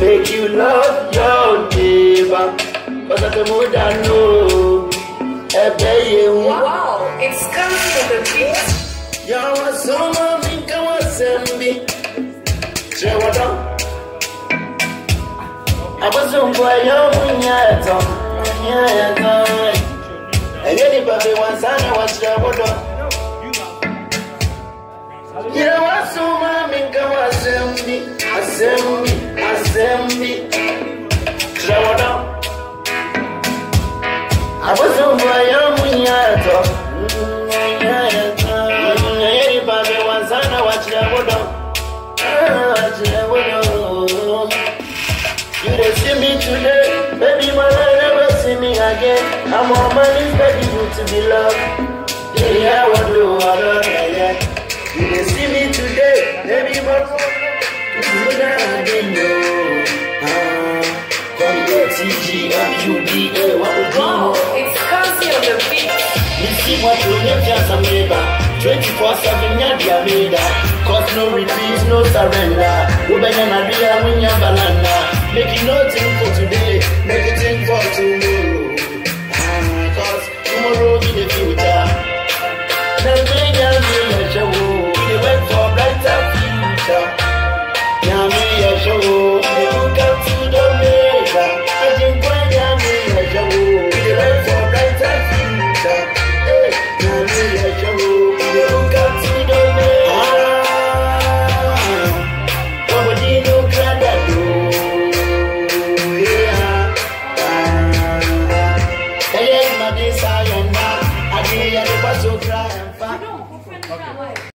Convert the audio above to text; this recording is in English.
Make you love your neighbor. Cause I than know. Ye wa. Wow, it's coming to the beat. Ya wa soma minka wa sembi. Che wada. Abazumbo yo munya eto. Munya eto. Ege ni babe wansana wa che wada. Ya wa soma minka wa sembi. Asembi. I'm on my knees begging you to be loved. Yeah, I want to, know yet. You dey see me today, baby, love you that I didn't know. Come get TG, need, just a neighbor. 24-7, yeah, be a leader. Cause no retreat, no surrender. Women and Maria, when you're banana. Make it